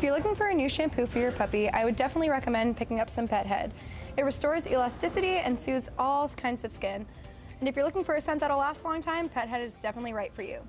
If you're looking for a new shampoo for your puppy, I would definitely recommend picking up some Pet Head. It restores elasticity and soothes all kinds of skin. And if you're looking for a scent that'll last a long time, Pet Head is definitely right for you.